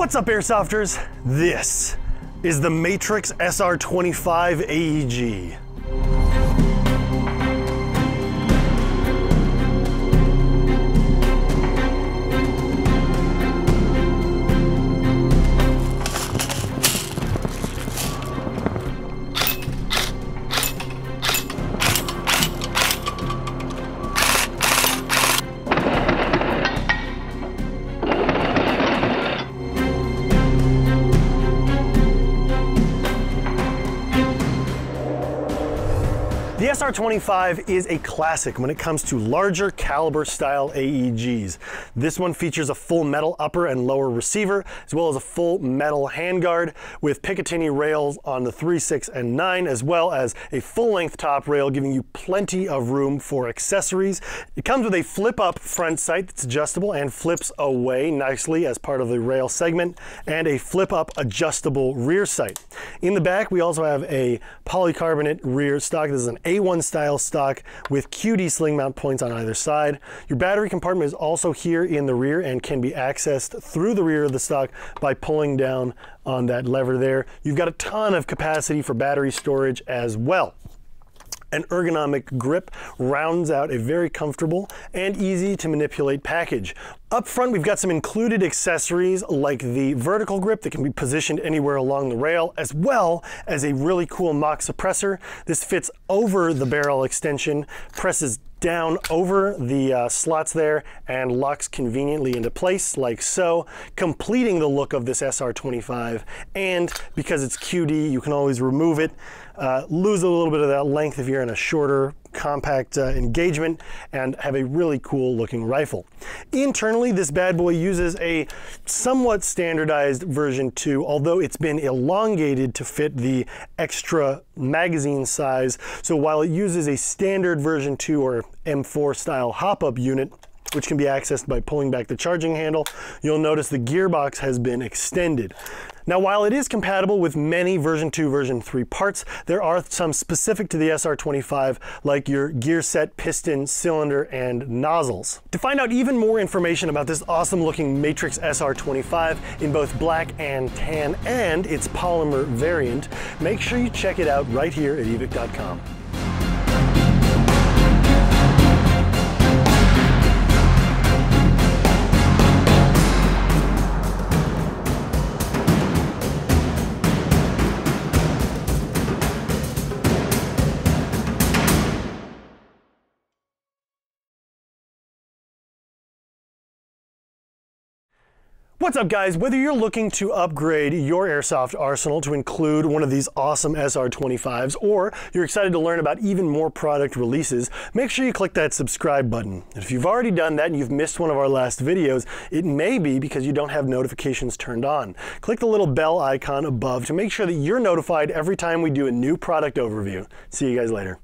What's up, Airsofters? This is the Matrix SR25 AEG. The SR25 is a classic when it comes to larger caliber style AEGs. This one features a full metal upper and lower receiver, as well as a full metal handguard with Picatinny rails on the 3, 6, and 9, as well as a full length top rail, giving you plenty of room for accessories. It comes with a flip up front sight that's adjustable and flips away nicely as part of the rail segment, and a flip up adjustable rear sight. In the back, we also have a polycarbonate rear stock. This is an a1 style stock with QD sling mount points on either side. Your battery compartment is also here in the rear and can be accessed through the rear of the stock by pulling down on that lever there. You've got a ton of capacity for battery storage as well. An ergonomic grip rounds out a very comfortable and easy to manipulate package. Up front, we've got some included accessories like the vertical grip that can be positioned anywhere along the rail, as well as a really cool mock suppressor. This fits over the barrel extension, presses down over the uh, slots there and locks conveniently into place like so, completing the look of this SR25. And because it's QD, you can always remove it, uh, lose a little bit of that length if you're in a shorter compact uh, engagement and have a really cool looking rifle. Internally, this bad boy uses a somewhat standardized version 2, although it's been elongated to fit the extra magazine size. So while it uses a standard version 2 or M4 style hop-up unit, which can be accessed by pulling back the charging handle, you'll notice the gearbox has been extended. Now, while it is compatible with many version 2, version 3 parts, there are some specific to the SR25, like your gear set, piston, cylinder, and nozzles. To find out even more information about this awesome looking Matrix SR25 in both black and tan and its polymer variant, make sure you check it out right here at evike.com. What's up guys? Whether you're looking to upgrade your airsoft arsenal to include one of these awesome SR25s or you're excited to learn about even more product releases, make sure you click that subscribe button. If you've already done that and you've missed one of our last videos, it may be because you don't have notifications turned on. Click the little bell icon above to make sure that you're notified every time we do a new product overview. See you guys later.